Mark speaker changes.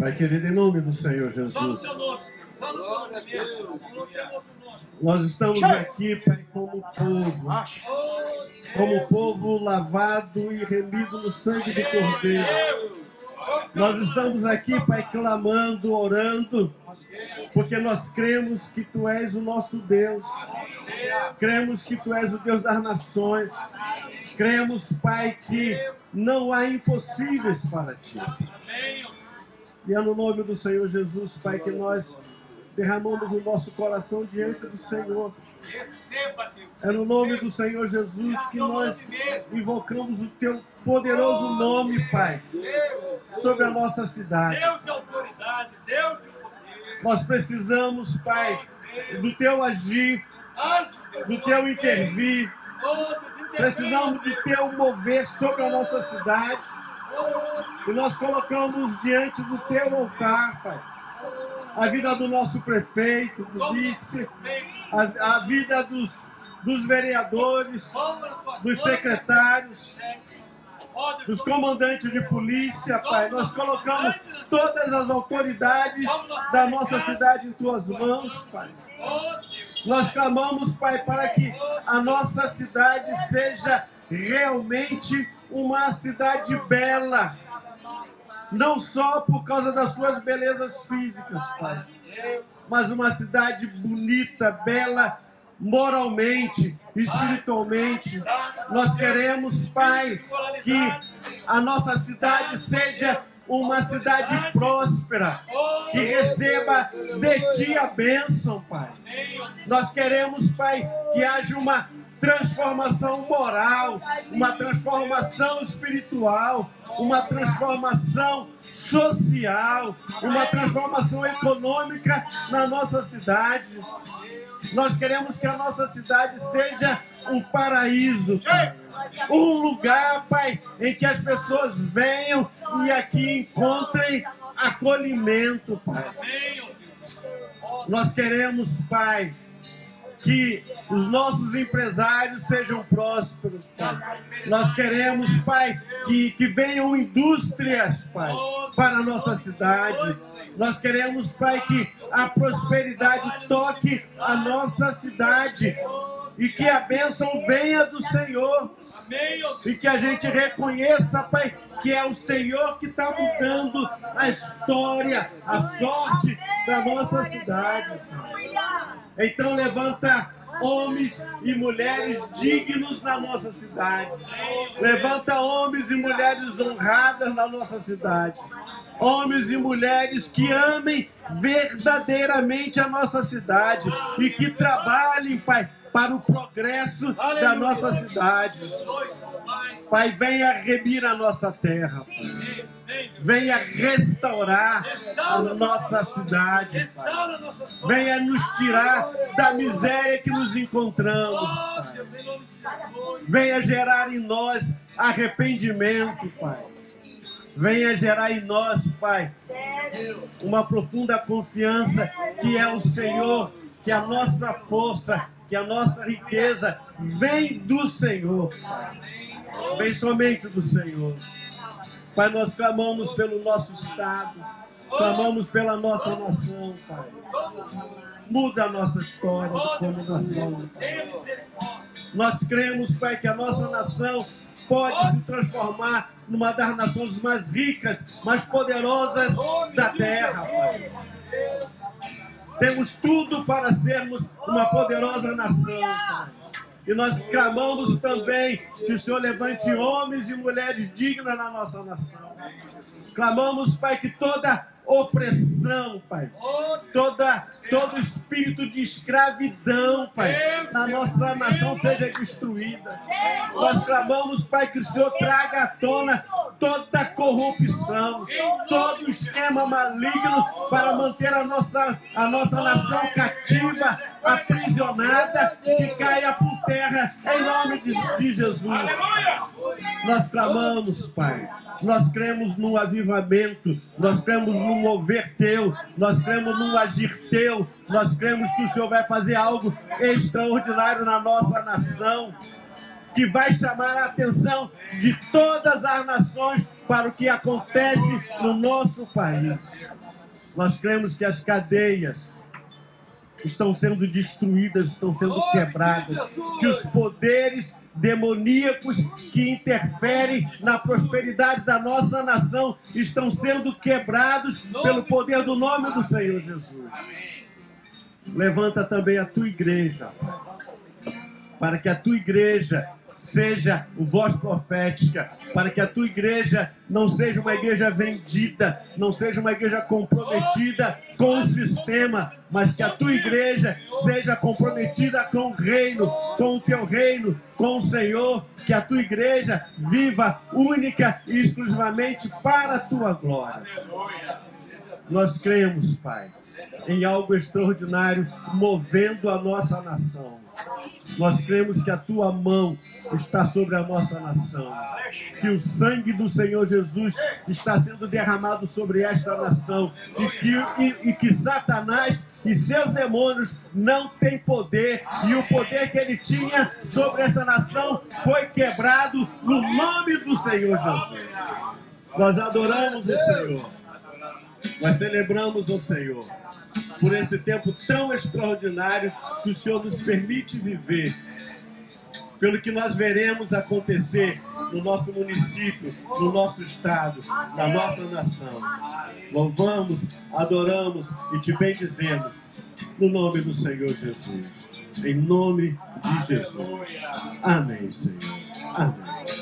Speaker 1: Pai querido, em nome do Senhor Jesus.
Speaker 2: Só no teu nome, Senhor. Só no teu nome mesmo. Não tem outro nome.
Speaker 1: Nós estamos aqui, Pai, como povo. Como povo lavado e remido no sangue do Cordeiro. Nós estamos aqui, Pai, clamando, orando, porque nós cremos que Tu és o nosso Deus. Cremos que Tu és o Deus das nações. Cremos, Pai, que não há impossíveis para Ti. E é no nome do Senhor Jesus, Pai, que nós derramamos o nosso coração diante do Senhor. É no nome do Senhor Jesus que nós invocamos o Teu poderoso nome, Pai, sobre a nossa cidade. Nós precisamos, Pai, do Teu agir, do Teu intervir. Precisamos do Teu mover sobre a nossa cidade. E nós colocamos diante do Teu altar, Pai, a vida do nosso prefeito, do vice, a, a vida dos, dos vereadores, dos secretários, dos comandantes de polícia, Pai. Nós colocamos todas as autoridades da nossa cidade em tuas mãos, Pai. Nós clamamos, Pai, para que a nossa cidade seja realmente uma cidade bela. Não só por causa das suas belezas físicas, Pai, mas uma cidade bonita, bela, moralmente, espiritualmente. Nós queremos, Pai, que a nossa cidade seja uma cidade próspera, que receba de Ti a bênção, Pai. Nós queremos, Pai, que haja uma transformação moral, uma transformação espiritual, uma transformação social, uma transformação econômica na nossa cidade. Nós queremos que a nossa cidade seja um paraíso, Pai. um lugar, Pai, em que as pessoas venham e aqui encontrem acolhimento, Pai. Nós queremos, Pai, que os nossos empresários sejam prósperos, Pai. Nós queremos, Pai, que, que venham indústrias, Pai, para a nossa cidade. Nós queremos, Pai, que a prosperidade toque a nossa cidade e que a bênção venha do Senhor. E que a gente reconheça, Pai, que é o Senhor que está mudando a história, a sorte da nossa cidade. Então levanta homens e mulheres dignos na nossa cidade. Levanta homens e mulheres honradas na nossa cidade. Homens e mulheres que amem verdadeiramente a nossa cidade e que trabalhem, Pai, para o progresso da nossa cidade. Pai, venha remir a nossa terra. Pai. Venha restaurar a nossa cidade. Pai. Venha nos tirar da miséria que nos encontramos. Pai. Venha gerar em nós arrependimento, Pai. Venha gerar em nós, Pai, uma profunda confiança que é o Senhor, que a nossa força, que a nossa riqueza vem do Senhor. Pai. Vem somente do Senhor. Pai, nós clamamos pelo nosso Estado, clamamos pela nossa nação, Pai. Muda a nossa história como nação. Nós cremos, Pai, que a nossa nação pode se transformar numa das nações mais ricas, mais poderosas da terra, Pai. Temos tudo para sermos uma poderosa nação, Pai. E nós clamamos também que o Senhor levante homens e mulheres dignas na nossa nação. Clamamos, Pai, que toda opressão, Pai, toda, todo espírito de escravidão, Pai, na nossa nação seja destruída. Nós clamamos, Pai, que o Senhor traga à tona toda corrupção, todo esquema maligno para manter a nossa, a nossa nação cativa, aprisionada, que caia por terra, em nome de, de Jesus. Nós clamamos, Pai. Nós cremos num avivamento, nós cremos num mover teu, nós cremos num agir teu, nós cremos que o Senhor vai fazer algo extraordinário na nossa nação, que vai chamar a atenção de todas as nações para o que acontece no nosso país. Nós cremos que as cadeias estão sendo destruídas, estão sendo quebradas, que os poderes demoníacos que interferem na prosperidade da nossa nação estão sendo quebrados pelo poder do nome do Senhor Jesus. Levanta também a tua igreja, para que a tua igreja seja voz profética, para que a tua igreja não seja uma igreja vendida, não seja uma igreja comprometida com o sistema, mas que a tua igreja seja comprometida com o reino, com o teu reino, com o Senhor, que a tua igreja viva única e exclusivamente para a tua glória. Nós cremos, Pai, em algo extraordinário movendo a nossa nação. Nós cremos que a tua mão está sobre a nossa nação, que o sangue do Senhor Jesus está sendo derramado sobre esta nação e que, e, e que Satanás e seus demônios não têm poder, e o poder que ele tinha sobre esta nação foi quebrado no nome do Senhor Jesus. Nós adoramos o Senhor, nós celebramos o Senhor por esse tempo tão extraordinário que o Senhor nos permite viver, pelo que nós veremos acontecer no nosso município, no nosso estado, na nossa nação. Louvamos, adoramos e te bendizemos no nome do Senhor Jesus. Em nome de Jesus. Amém, Senhor. Amém.